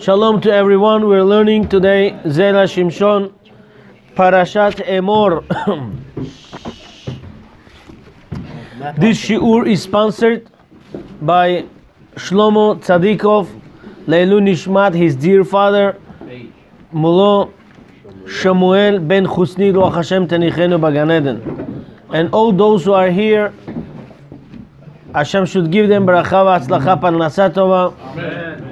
Shalom to everyone. We're learning today Zera Shimshon Parashat Emor. this shiur is sponsored by Shlomo Tzadikov, Leilu Nishmat, his dear father, Mulo Shamuel ben Chusni Ruach Hashem Tenichenu Bagan. And all those who are here, Hashem should give them bracha v'atzlacha parnasa tova.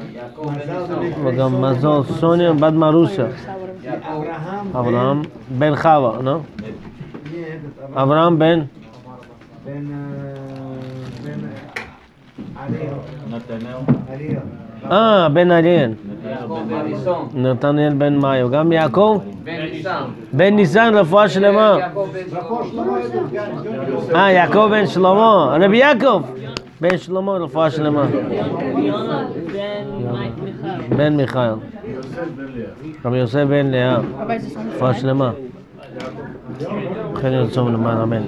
וגם מזל סוניה בת מרוסיה אברהם בן חווה, נו? אברהם בן אה, בן אריאל נתנאל בן מאיו גם יעקב בן ניסן רפואה שלמה אה, יעקב בן שלמה רבי יעקב בן שלמה רפואה שלמה בן מיכאל רבי יוסף בן לאה רפואה שלמה כן ירצום למען אמן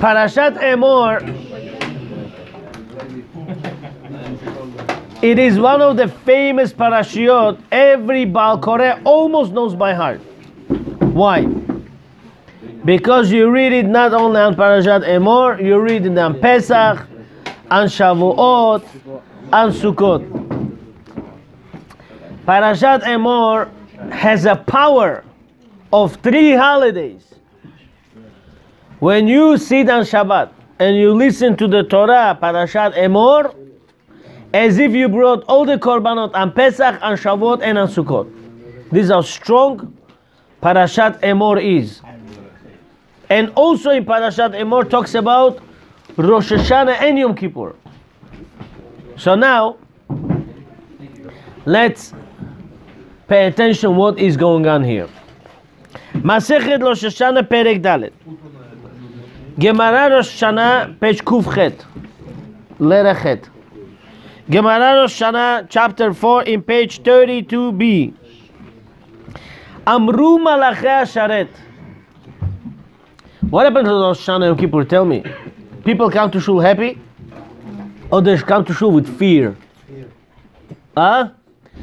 פרשת אמור It is one of the famous parashiot every Baal Koreh almost knows by heart. Why? Because you read it not only on Parashat Emor, you read it on Pesach, on Shavuot, on Sukkot. Parashat Emor has a power of three holidays. When you sit on Shabbat and you listen to the Torah, Parashat Emor, as if you brought all the korbanot on Pesach, on Shavuot, and on Sukkot. This is how strong Parashat Emor is. And also in Parashat Emor talks about Rosh Hashanah and Yom Kippur. So now, let's pay attention what is going on here. Masechet Rosh Hashanah Perek Dalet. Gemara Rosh Hashanah page Kuf Lerachet. Gemara Rosh Hashanah chapter 4 in page 32b. Amru Malachei Sharet. What happened to Rosh Hashanah Yom Kippur? Tell me. People come to shul happy? Or they come to shul with fear? Huh?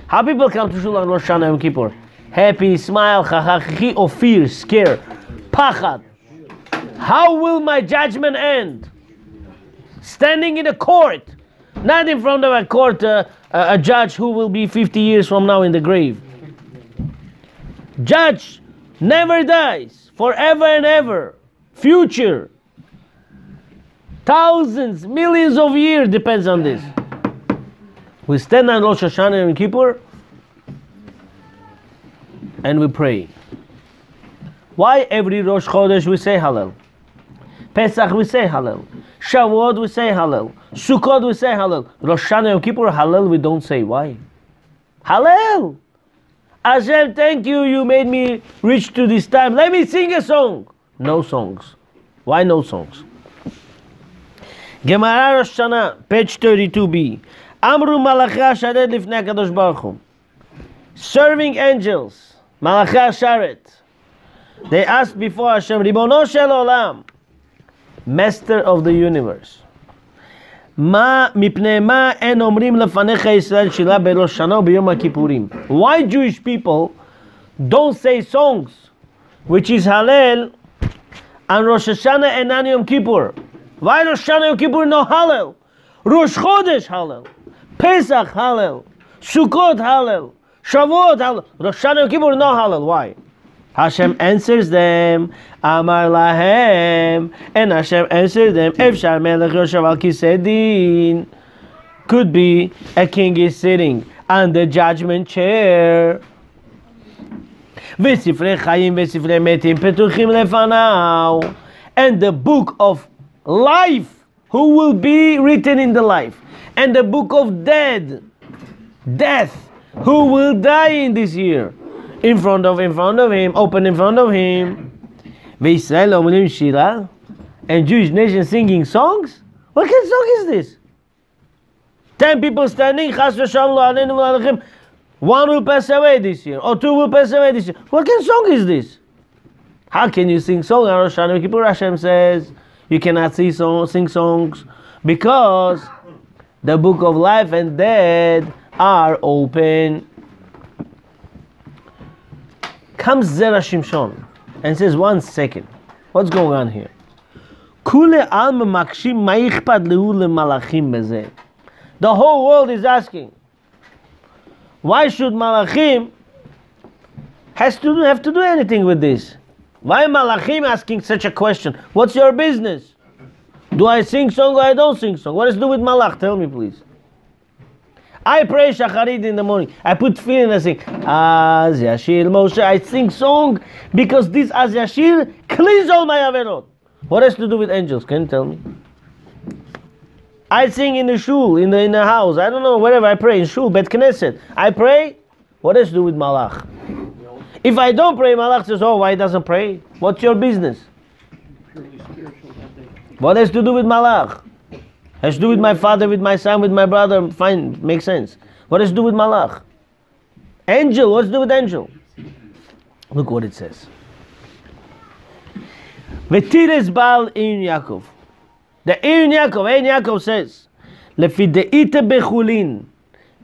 How people come to shul on Rosh Hashanah Yom Kippur? Happy, smile, chachachi, or fear, scare, pachad. How will my judgment end? Standing in a court, not in front of a court, uh, a judge who will be 50 years from now in the grave. Judge never dies, forever and ever. Future. Thousands, millions of years depends on this. We stand on Rosh Hashanah and Kippur and we pray. Why every Rosh Chodesh we say Hallel? Pesach we say Hallel. Shavuot we say Hallel. Sukkot we say Hallel. Rosh Hashanah Yom Kippur Hallel we don't say. Why? Hallel! Hashem, thank you, you made me reach to this time. Let me sing a song. No songs. Why no songs? Gemara Rosh Hashanah, page 32b. Amru Malachi Asharet Lifnei HaKadosh Baruch Hu. Serving angels, Malachi Asharet. They asked before Hashem, Ribono Shel Olam, Master of the universe. מה, מפני מה אין אומרים לפניך ישראל שירה בראש שנה וביום הכיפורים? Why Jewish people don't say songs, which is Hallel, and Rosh Hashanah and on Yom Kippur? Why Rosh Hashanah Yom Kippur no Hallel? Rosh Chodesh Hallel, Pesach Hallel, Sukkot Hallel, Shavuot Hallel, Rosh Hashanah Yom Kippur no Hallel. Why? Hashem answers them, Amar Lahem, and Hashem answers them, Efshar Melech Yoshav al Kisedin. Could be a king is sitting on the judgment chair. וספרי חיים וספרי מתים פתוחים לפניו. And the book of life who will be written in the life? And the book of dead death who will die in this year? In front of in front of him open in front of him. And Jewish nation singing songs? What kind of song is this? 10 people standing one will pass away this year or two will pass away this year. What kind of song is this? How can you sing song? Hashem says you cannot sing, song, sing songs because the book of life and death are open. Comes Zera Shimshon and says, one second, what's going on here? The whole world is asking, why should Malachim has to have to do anything with this? Why Malachim asking such a question? What's your business? Do I sing song or I don't sing song? What does it do with Malach? Tell me please. I pray Shacharit in the morning. I put tefillin and sing Az Yashir Moshe. I sing song because this Az Yashir cleans all my averot. What has to do with angels? Can you tell me? I sing in the shul, in the in the house. I don't know wherever I pray in shul, Bet Knesset. I pray. What has to do with Malach? If I don't pray, Malach says, "Oh, why doesn't pray? What's your business?" What has to do with Malach? Has to do with my father, with my son, with my brother. Fine, makes sense. What has to do with Malach? Angel, what's to do with angel? Look what it says. Vetires Baal in Yaakov. The in Yaakov, in Yaakov says, Lefideite bechulin.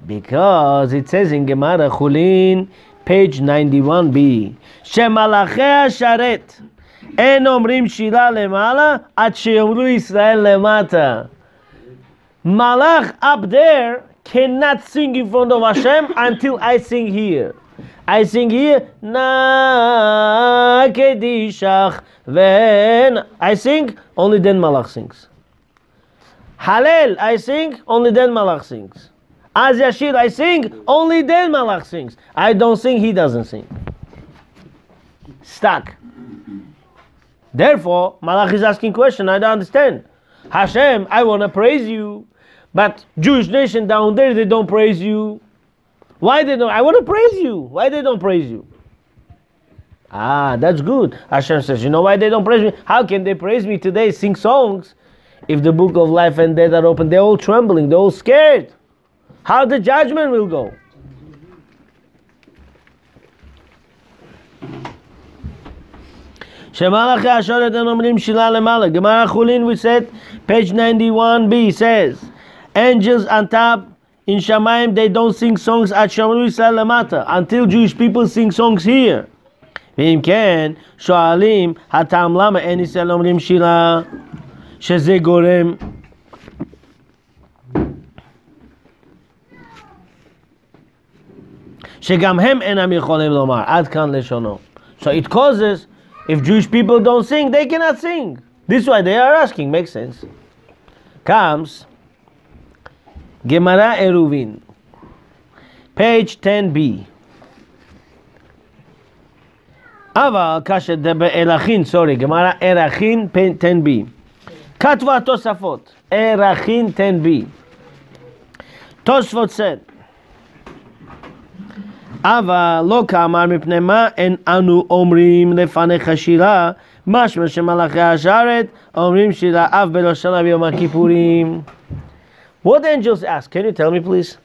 Because it says in Gemara Chulin, page 91b, שמלאכי השרת אין אומרים שירה למעלה עד שיאמרו ישראל למטה. Malach up there cannot sing in front of Hashem until I sing here. I sing here, Na Kedishach, when I sing, only then Malach sings. Halel, I sing, only then Malach sings. Az Yashir, I sing, only then Malach sings. I don't sing, he doesn't sing. Stuck. Therefore, Malach is asking question, I don't understand. Hashem, I want to praise you. But Jewish nation down there, they don't praise you. Why they don't? I want to praise you. Why they don't praise you? Ah, that's good. Hashem says, you know why they don't praise me? How can they praise me today, sing songs, if the book of life and death are open? They're all trembling, they're all scared How the judgment will go? שמלאכי השורת הם אומרים שילה למעלה. גמרא חולין, we said, page 91b says, angels on top in Shamayim they don't sing songs at Shamru Yisrael Lamata until Jewish people sing songs here. ואם כן, שואלים, הטעם למה אין ישראל אומרים שירה, שזה גורם שגם הם אינם יכולים לומר, עד כאן לשונו. So it causes, if Jewish people don't sing, they cannot sing. This is why they are asking, makes sense. Comes Gemara Eruvin, page 10b. אבל כאשר באלכין, סורי, גמרא ערכין 10b. כתבו התוספות, ערכין 10b. תוספות said, אבל לא כאמר מפני מה אין אנו אומרים לפניך שירה, משמע שמלאכי השרת אומרים שירה אף בראש שנה ביום הכיפורים. What angels ask? Can you tell me, please?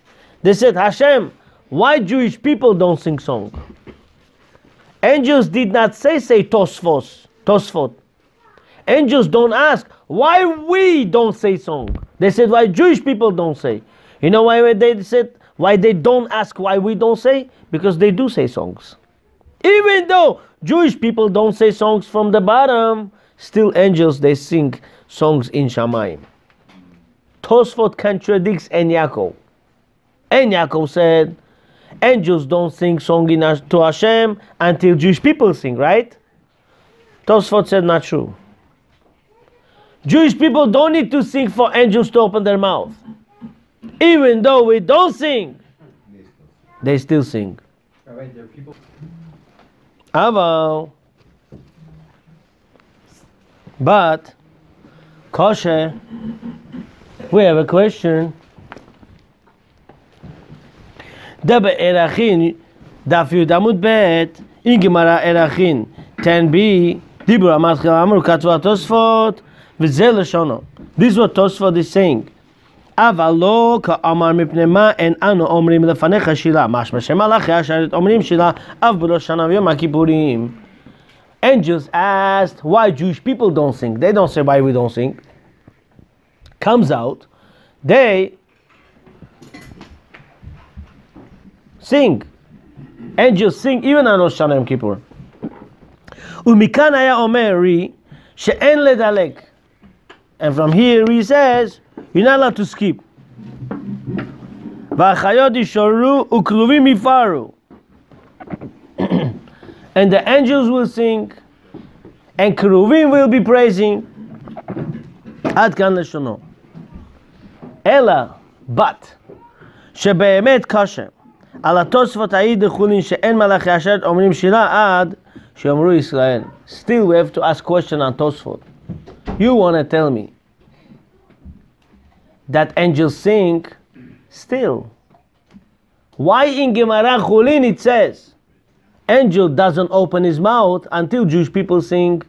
They said, Hashem, why Jewish people don't sing song? Angels did not say, say Tosfos, Tosfot. Angels don't ask, why we don't say song? They said, why Jewish people don't say? You know why they said, Why they don't ask why we don't say? Because they do say songs. Even though Jewish people don't say songs from the bottom, still angels, they sing songs in Shamayim. Tosfot contradicts En Yaakov. En Yaakov said, angels don't sing song in, to Hashem until Jewish people sing, right? Tosfot said not true. Jewish people don't need to sing for angels to open their mouth. Even though we don't sing, they still sing. Aval. But, kosher, we have a question. Debe Erachin, dafu damut Bet, in Gemara Erachin, 10b, Dibra Maschel Amru, Katva Tosfot, Vizel Shono. This is what Tosfot is saying. אבל לא כאמר מפני מה אין אנו אומרים לפניך שילה. משמע שמלאכי השרת אומרים שילה אף בראש שנה ויום הכיפורים. Angels asked why Jewish people don't sing. They don't say why we don't sing. Comes out, they sing. Angels sing even on ראש שנה יום כיפור. ומכאן היה אומר רי שאין לדלג. And from here he says you're not allowed to skip. והחיות ישורו וכלובים יפרו. And the angels will sing, and keruvim will be praising. עד כאן לשונו. אלא, but, שבאמת קשה, על התוספות ההיא דחולין שאין מלאכי השרת אומרים שירה עד שיאמרו ישראל. Still we have to ask question on תוספות. You want to tell me that angels sing still. Why in Gemara Chulin it says angel doesn't open his mouth until Jewish people sing?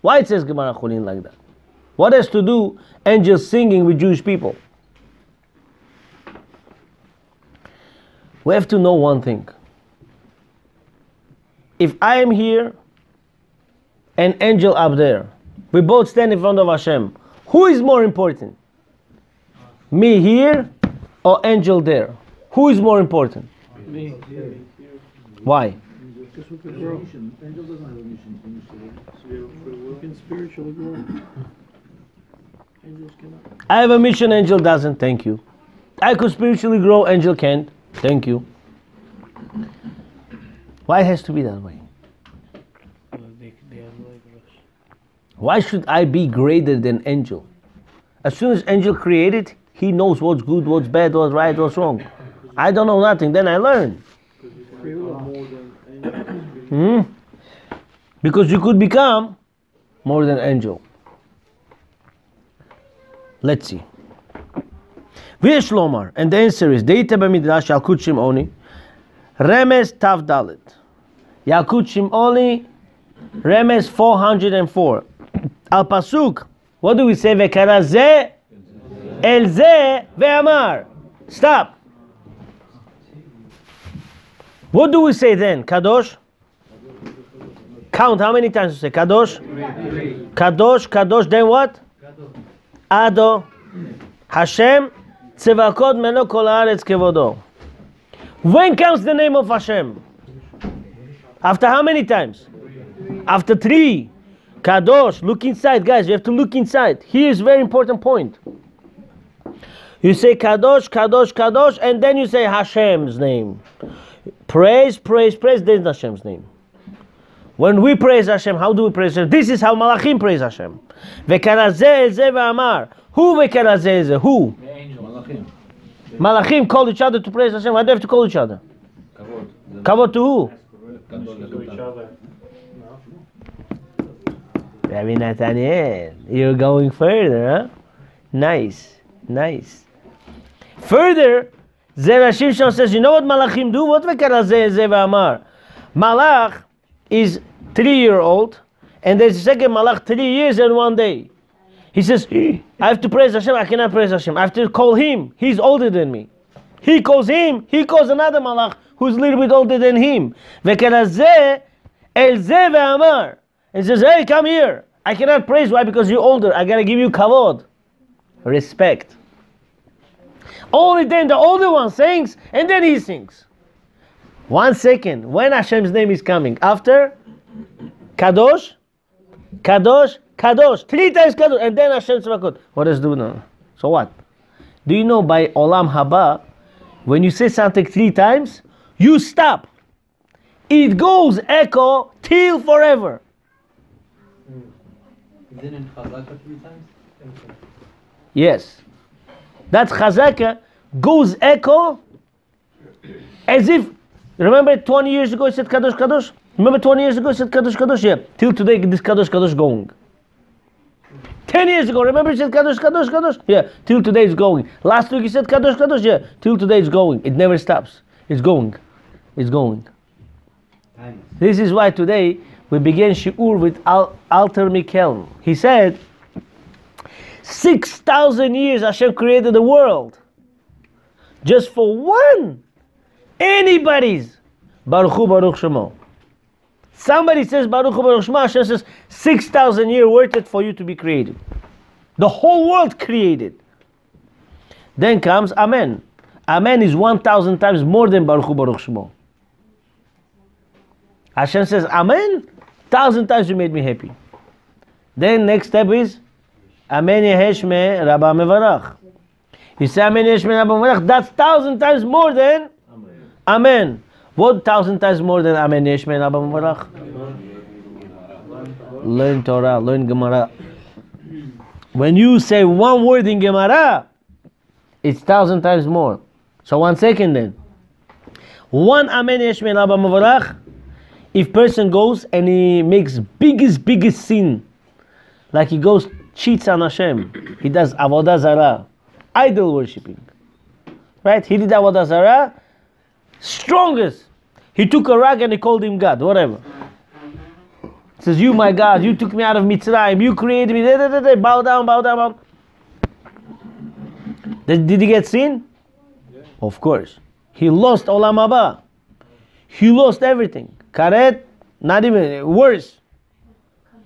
Why it says Gemara Chulin like that? What has to do angels singing with Jewish people? We have to know one thing. If I am here, an angel up there, we both stand in front of Hashem, who is more important? Me here or angel there? Who is more important? Me. Why? Because we can grow. Angel doesn't have a mission. We can spiritually grow. Angels cannot. I have a mission, angel doesn't. Thank you. I could spiritually grow, angel can't. Thank you. Why it has to be that way? They, they are like us. Why should I be greater than angel? As soon as angel created, he knows what's good, what's bad, what's right, what's wrong. I don't know nothing. Then I learn. hmm? Because you could become more than angel. Let's see. Vishlomar, and the answer is Deita al kuchim oni, Remes Tav Yakuchim Yakut Remes 404 al pasuk. What do we say? Vekara ze el ze ve'amar. Stop. What do we say then? Kadosh. Count how many times you say Kadosh. Kadosh, Kadosh. Then what? Ado. Hashem. Tzevakot meno kol haaretz kevodo. When comes the name of Hashem? After how many times? After three. Kadosh, look inside, guys. You have to look inside. Here's very important point. You say Kadosh, Kadosh, Kadosh, and then you say Hashem's name. Praise, praise, praise. This Hashem's name. When we praise Hashem, how do we praise Hashem? This is how Malachim praise Hashem. Who vekanazeh Who? The angel. Malachim. Malachim call each other to praise Hashem. Why do they have to call each other? Kavod. Kavod to who? Rabbi Nathaniel, you're going further, huh? Nice, nice. Further, Zera Shimshon says, you know what Malachim do? What Vekara zev Amar? Malach is three-year-old, and there's a second Malach three years and one day. He says, I have to praise Hashem, I cannot praise Hashem. I have to call him, he's older than me. He calls him, he calls another Malach who's a little bit older than him. Ve'kerazeh El and says, hey, come here. I cannot praise. Why? Because you're older. I gotta give you kavod. Respect. Only then the older one sings, and then he sings. One second. When Hashem's name is coming? After? Kadosh? Kadosh? Kadosh. Three times Kadosh. And then Hashem Tzvakot. What does do now? So what? Do you know by Olam Haba, when you say something three times, you stop. It goes echo till forever. Mm. Didn't Chazaka three times? Yes. That chazaka goes echo as if, remember 20 years ago I said Kadosh Kadosh? Remember 20 years ago I said Kadosh Kadosh? Yeah. Till today this Kadosh Kadosh going. 10 years ago, remember he said Kadosh, Kadosh, Kadosh? Yeah, till today it's going. Last week he said Kadosh, Kadosh, yeah, till today it's going. It never stops. It's going. It's going. This is why today we begin Shi'ur with Al- Alter Mikel. He said, 6,000 years Hashem created the world. Just for one, anybody's Baruch Hu Baruch Shemo. Somebody says Baruch Hu Baruch Shema, Hashem says 6,000 years worth it for you to be created. The whole world created. Then comes Amen. Amen is 1,000 times more than Baruch Hu Baruch Shemo. Hashem says Amen, thousand times you made me happy. Then next step is Amen Yeheshme Rabba Mevarach. You say Amen Yeheshme Rabba Mevarach, that's thousand times more than Amen. What thousand times more than Amen Yeshme Rabba Mevarach? Learn Torah, learn Gemara. When you say one word in Gemara, it's thousand times more. So one second then. One Amen Yeshme Rabba Mevarach, if person goes and he makes biggest, biggest sin, like he goes cheats on Hashem, he does avodah zarah, idol worshipping, right? He did avodah zarah, strongest. He took a rag and he called him God, whatever. He says, "You, my God, you took me out of Mitzrayim, you created me." da, da, da, Bow down, bow down, bow. Did, did he get sin? Of course. He lost Olam Haba. He lost everything. Karet, not even worse.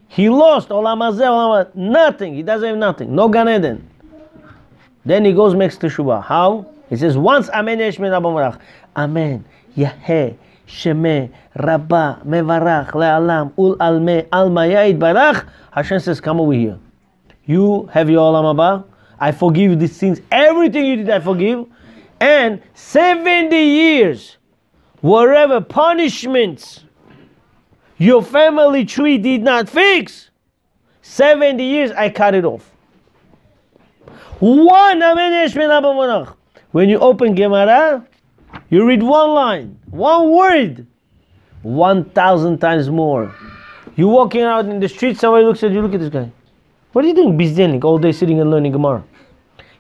He lost Olam Hazeh, Olam nothing. He doesn't have nothing. No Gan Eden. Then he goes makes teshuvah. How? He says once Amen Yeshme Rabba Mevarach. Amen. Yaheh. Shemeh. Rabba. Mevarach. Le'alam. Ul alme. Alma Ya'id Barach. Hashem says come over here. You have your Olam Haba. I forgive these sins. Everything you did I forgive. And 70 years whatever punishments your family tree did not fix, 70 years I cut it off. One. When you open Gemara, you read one line, one word, 1,000 times more. You're walking out in the street, somebody looks at you, look at this guy. What are you doing, bizdenik, all day sitting and learning Gemara?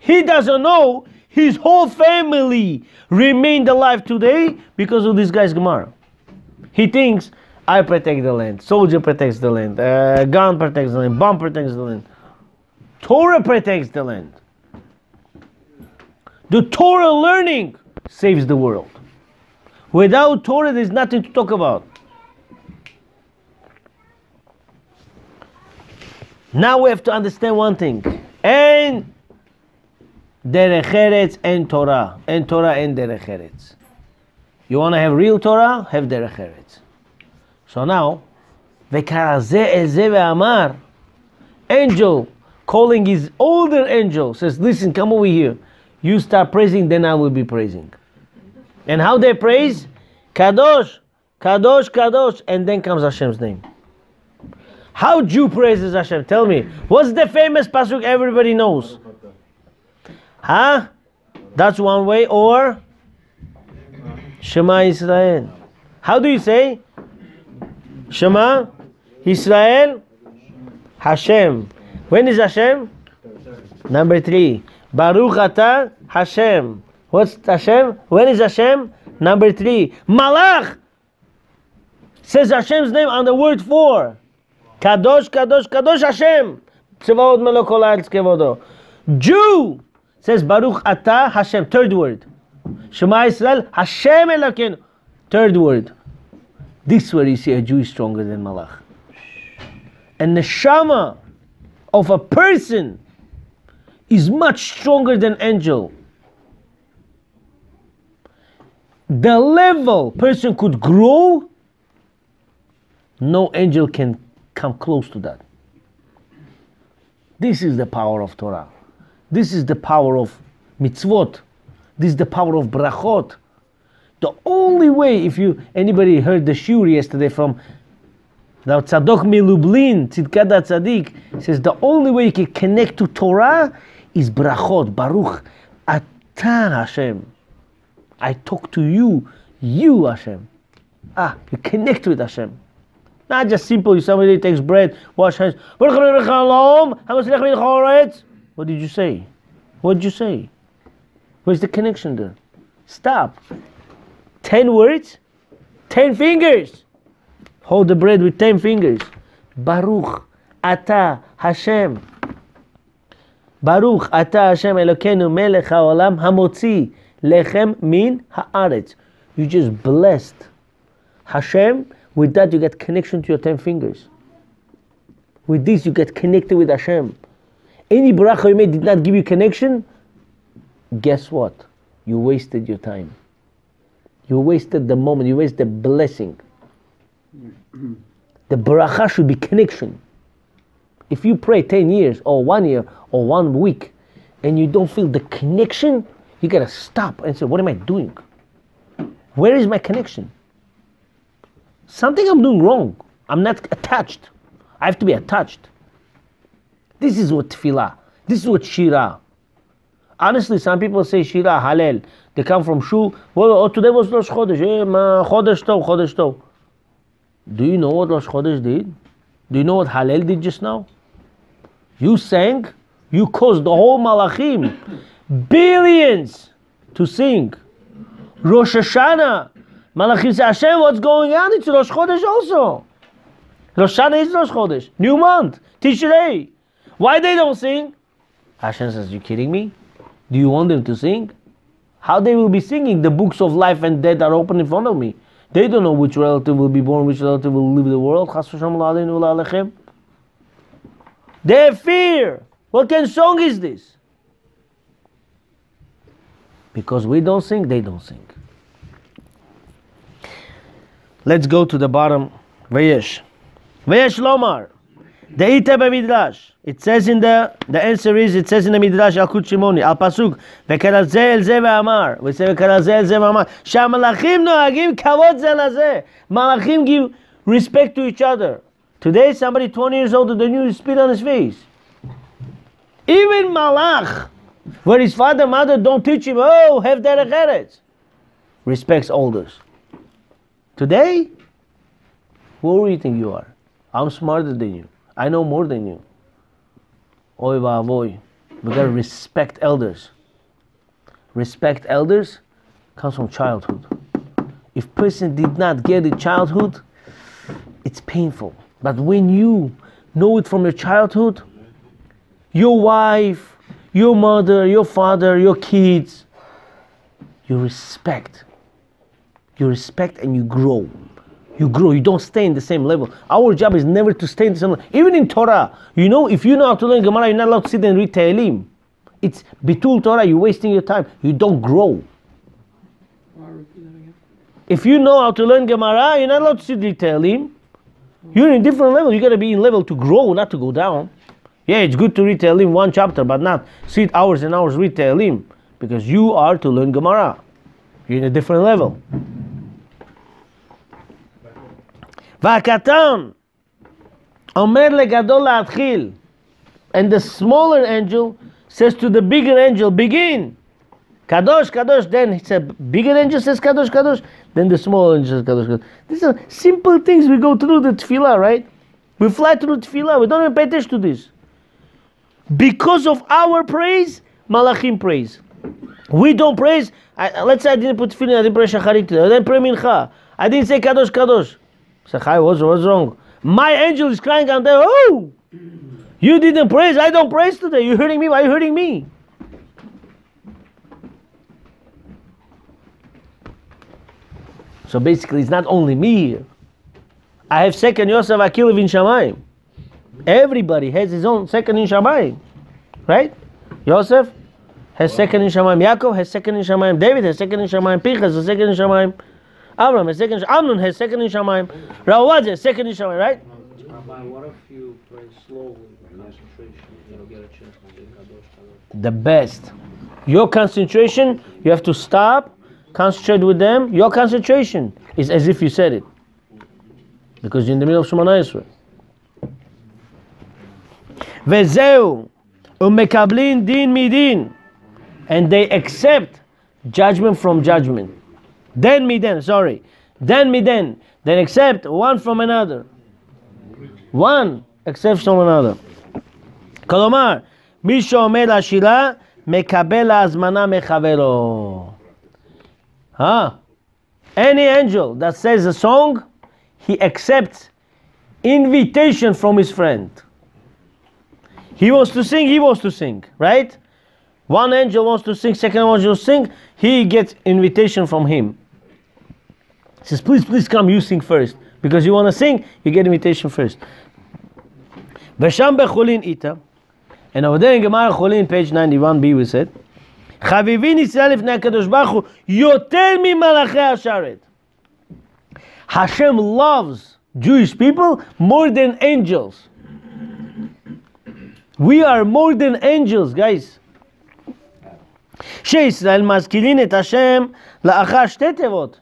He doesn't know his whole family remained alive today because of this guy's Gemara. He thinks, I protect the land, soldier protects the land, uh, gun protects the land, bomb protects the land. Torah protects the land. The Torah learning saves the world. Without Torah, there's nothing to talk about. Now we have to understand one thing. And Derech Eretz and Torah. And Torah and Derech Eretz. You want to have real Torah? Have Derech Eretz. So now, Ve'amar, angel calling his older angel says, listen, come over here. You start praising, then I will be praising. And how they praise? Kadosh, Kadosh, Kadosh, and then comes Hashem's name. How Jew praises Hashem? Tell me. What's the famous pasuk everybody knows? Huh? That's one way. Or Shema Israel. How do you say? Shema Israel Hashem. When is Hashem? Number three. Baruch Ata Hashem. What's Hashem? When is Hashem? Number three. Malach says Hashem's name on the word four. Kadosh, Kadosh, Kadosh Hashem. Jew says Baruch Ata Hashem. Third word. Shema Israel Hashem Elokeinu. Third word. This where you see a Jew is stronger than Malach. And the Shama of a person is much stronger than angel. The level person could grow, no angel can come close to that. This is the power of Torah. This is the power of mitzvot. This is the power of brachot. The only way, if you anybody heard the shur yesterday from the Tzadok Milublin, Tzidkada Tzadik, says the only way you can connect to Torah is brachot, Baruch, Ata Hashem. I talk to you, you Hashem. Ah, you connect with Hashem. Not just simple, somebody takes bread, wash hands. What did you say? What did you say? Where's the connection there? Stop. Ten words, ten fingers. Hold the bread with ten fingers. Baruch Ata Hashem. Baruch Ata Hashem Elokeinu Melech HaOlam Hamotzi Lechem Min Haaretz. You just blessed Hashem. With that, you get connection to your ten fingers. With this, you get connected with Hashem. Any bracha you made did not give you connection. Guess what? You wasted your time. You wasted the moment. You wasted the blessing. The bracha should be connection. If you pray 10 years or one year or one week and you don't feel the connection, you gotta stop and say, What am I doing? Where is my connection? Something I'm doing wrong. I'm not attached. I have to be attached. This is what tefillah. This is what shira. Honestly, some people say shira, halal. They come from shul. Well, oh, today was Rosh Chodesh. Eh, ma, Chodesh Tov, Chodesh Tov. Do you know what Rosh Chodesh did? Do you know what Halel did just now? You sang, you caused the whole Malachim, billions, to sing. Rosh Hashanah, Malachim say, Hashem, what's going on? It's Rosh Chodesh also. Rosh Hashanah is Rosh Chodesh. New month, Tishrei. Why they don't sing? Hashem says, you kidding me? Do you want them to sing? How they will be singing? The books of life and death are open in front of me. They don't know which relative will be born, which relative will leave the world. They fear. What kind of song is this? Because we don't sing, they don't sing. Let's go to the bottom. Vayesh. Vayesh Lomar. Deita b'midrash. It says in the the answer is it says in the midrash Yalkut Shimoni al pasuk v'karav ze el ze ve'amar. We say v'karav ze el ze ve'amar. Shamalachim noagim kavod ze lazeh. Malachim give respect to each other. Today somebody 20 years old with a new spit on his face. Even malach, where his father mother don't teach him, oh have derech eretz, respects elders. Today, who do you think you are? I'm smarter than you. I know more than you. Oy vavoy. We gotta respect elders. Respect elders comes from childhood. If person did not get it childhood, it's painful. But when you know it from your childhood, your wife, your mother, your father, your kids, you respect. You respect and you grow. You grow, you don't stay in the same level. Our job is never to stay in the same level. Even in Torah, you know, if you know how to learn Gemara, you're not allowed to sit and read Tehillim. It's Bitul Torah, you're wasting your time. You don't grow. If you know how to learn Gemara, you're not allowed to sit and read Tehillim. You're in a different level. You gotta be in level to grow, not to go down. Yeah, it's good to read Tehillim one chapter, but not sit hours and hours read Tehillim. Because you are to learn Gemara. You're in a different level. והקטן אומר לגדול להתחיל. And the smaller angel says to the bigger angel, begin. Kadosh, Kadosh. Then he said, bigger angel says Kadosh, Kadosh. Then the small angel says Kadosh, Kadosh. These are simple things we go through the tefillah, right? We fly through the tefillah. We don't even pay attention to this. Because of our praise, Malachim praise. We don't praise. I, let's say I didn't put tefillah, I didn't pray shacharit today. I didn't pray mincha. I didn't say Kadosh, Kadosh. Say, hi, what's, what's wrong? My angel is crying out there, oh! You didn't praise, I don't praise today. You're hurting me, why are you hurting me? So basically, it's not only me. I have second Yosef Akilov in Shamayim. Everybody has his own second in Shamayim. Right? Yosef has second in Shamayim. Yaakov has second in Shamayim. David has second in Shamayim. Pinchas has second in Shamayim. Avram has second. Amnon has second in Shamayim. Rawad has second in Shamayim. Right? Rabbi, what if you pray slowly, concentration, you don't get a chance to say Kadosh, Kadosh? The best. Your concentration, you have to stop, concentrate with them. Your concentration is as if you said it. Because you're in the middle of Shemana Yisrael. וזהו, ומקבלים דין מדין, and they accept judgment from judgment. Then me then, sorry. Then me then. Then accept one from another. One exception from another. כלומר, מי שעומד לשירה, מקבל להזמנה מחברו. Huh? Any angel that says a song, he accepts invitation from his friend. He wants to sing, he wants to sing, right? One angel wants to sing, second one wants to sing, he gets invitation from him. He says, please, please come, you sing first. Because you want to sing, you get invitation first. ושם בחולין איתה, and over there in Gemara חולין, page 91b we said, חביבין ישראל לפני הקדוש ברוך הוא יותר ממלאכי השרת. Hashem loves Jewish people more than angels. We are more than angels, guys. שישראל מזכירין את השם לאחר שתי תיבות.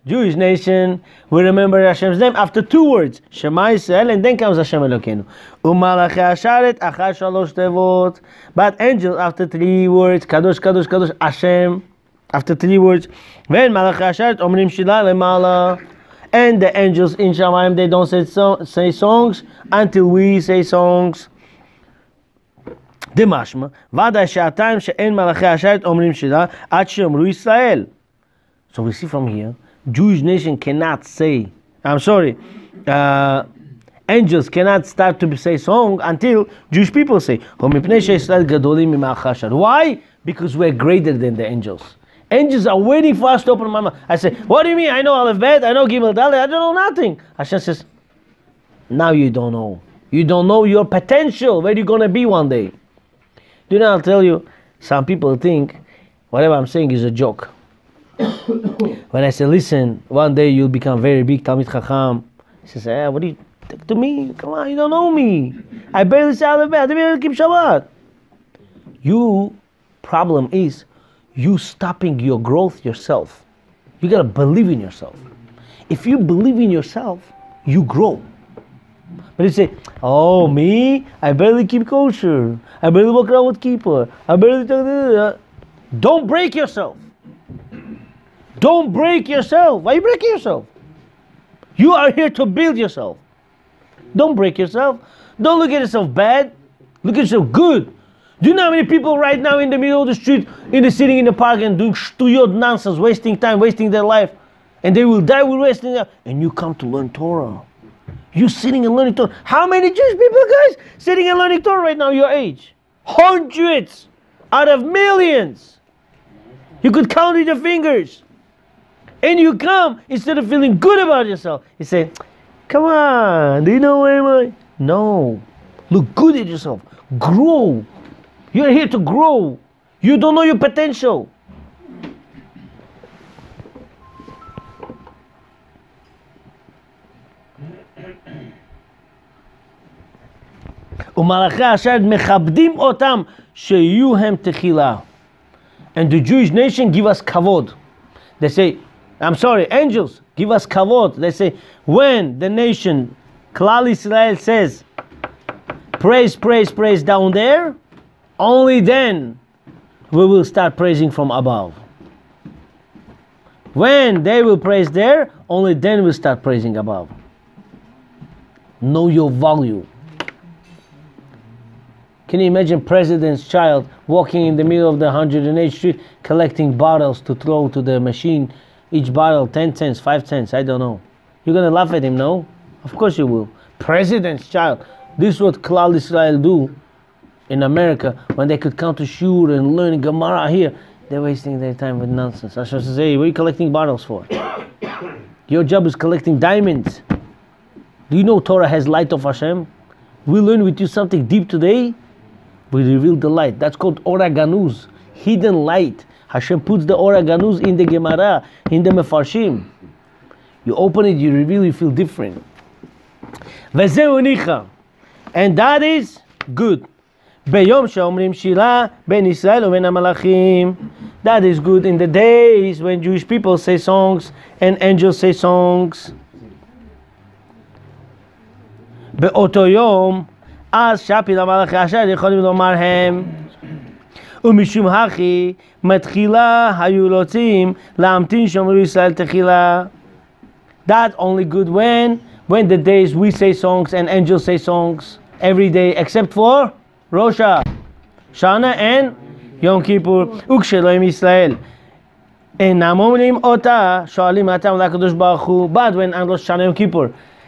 Jewish nation, we remember Hashem's name after two words. שמע ישראל, and then comes השם אלוקינו. ומלאכי השרת אחר שלוש תיבות. But angels after three words. קדוש, קדוש, קדוש, השם. After three words. ואין מלאכי השרת אומרים שילה למעלה. And the angels in Shamayim, they don't say, so, say songs until we say songs. דמשמע, ודאי שעתיים שאין מלאכי השרת אומרים שירה עד שיאמרו ישראל. So we see from here, Jewish nation cannot say, I'm sorry, uh, angels cannot start to say song until Jewish people say, Why? Because we're greater than the angels. Angels are waiting for us to open my mouth. I say, what do you mean? I know Aleph Bet, I know Gimel Dalet, I don't know nothing. Hashem says, now you don't know. You don't know your potential, where you're going to be one day. Do you know, I'll tell you, some people think whatever I'm saying is a joke when I say, listen, one day you'll become very big, Talmid Chacham. He says, eh, what do you, to me? Come on, you don't know me. I barely say Aleph Bet, I barely keep Shabbat. You, problem is, you stopping your growth yourself. You gotta believe in yourself. If you believe in yourself, you grow. But you say, oh, me, I barely keep kosher. I barely walk around with keeper. I barely. Don't break yourself. Don't break yourself. Why are you breaking yourself? You are here to build yourself. Don't break yourself. Don't look at yourself bad. Look at yourself good. Do you know how many people right now in the middle of the street, in the sitting in the park and doing stuyot nonsense, wasting time, wasting their life, and they will die with wasting time, and you come to learn Torah. You sitting and learning Torah. How many Jewish people, guys, sitting and learning Torah right now, your age? Hundreds out of millions. You could count with your fingers. And you come instead of feeling good about yourself. You say, Come on, do you know where am I? No. Look good at yourself. Grow. You're here to grow. You don't know your potential. ומלאכי השרת מכבדים אותם שיהיו הם תחילה. And the Jewish nation give us kavod. They say, I'm sorry, angels, give us kavod. They say, when the nation, Klal Israel says, praise, praise, praise down there, only then we will start praising from above. When they will praise there, only then we'll start praising above. Know your value. Can you imagine president's child walking in the middle of the 108th street collecting bottles to throw to the machine? Each bottle 10 cents, 5 cents, I don't know. You're gonna laugh at him, no? Of course you will. President's child. This is what Klal Israel do in America when they could come to shul and learn Gemara here. They're wasting their time with nonsense. Hashem says, hey, what are you collecting bottles for? Your job is collecting diamonds. Do you know Torah has light of Hashem? We learn with you something deep today. We reveal the light. That's called Oraganuz, hidden light. Hashem puts the Oraganuz in the Gemara, in the Mefarshim. You open it, you reveal, you feel different. And that is good. ביום שאומרים שירה בין ישראל ובין המלאכים. That is good in the days when Jewish people say songs and angels say songs. באותו יום, אז שפי למלאכי אשר יכולים לומר הם. ומשום הכי, מתחילה היו רוצים להמתין שאומרו ישראל תחילה. That only good when when the days we say songs and angels say songs every day except for Rosha, Shana and Yom Kippur, וכשאלוהים ישראל אינם אומרים אותה, שואלים מהטעם לקדוש ברוך הוא, but when on Rosh Hashanah Yom Kippur,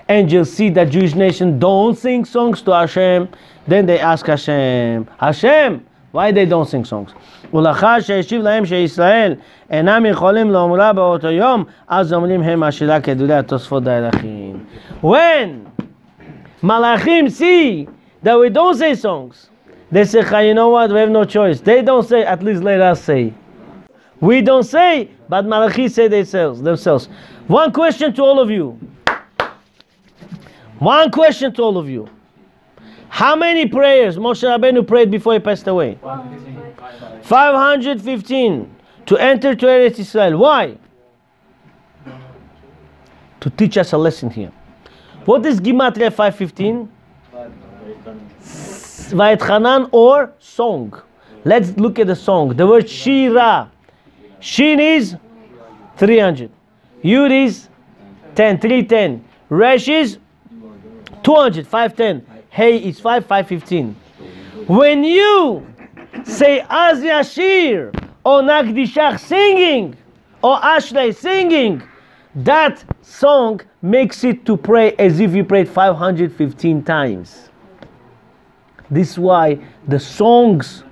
angels see that Jewish nation don't sing songs to Hashem, then they ask Hashem, Hashem, why they don't sing songs? ולאחר שהשיב להם שישראל אינם יכולים לאומרה באותו יום, אז אומרים הם השאלה כדולי התוספות דהלכים. When Malachim see that we don't say songs, they say, "Chai, you know what, we have no choice. They don't say, at least let us say. We don't say, but Malachi say themselves. themselves. One question to all of you. One question to all of you. How many prayers Moshe Rabbeinu prayed before he passed away? 515 to enter to Eretz Israel. Why? To teach us a lesson here. What is Gimatria 515? Vaetchanan or song. Let's look at the song. The word Shira. Shin is 300. Yud is 10, 310. Resh is 200, 510. Hey is 5, 515. When you say Az Yashir or Nagdishach singing or Ashrei singing, that song makes it to pray as if you prayed 515 times. This is why the songs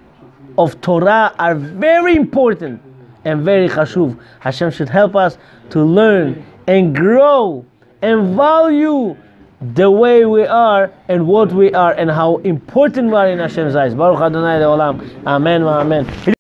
of Torah are very important and very chashuv. Hashem should help us to learn and grow and value the way we are and what we are and how important we are in Hashem's eyes. Baruch Adonai Le'olam. Amen. Amen.